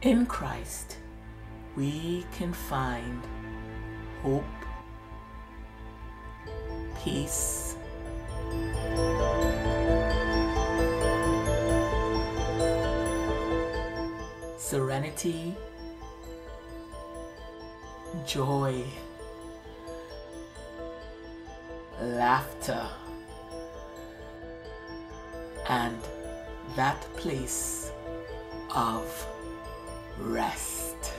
In Christ, we can find hope, peace, serenity, joy, laughter, and that place of rest.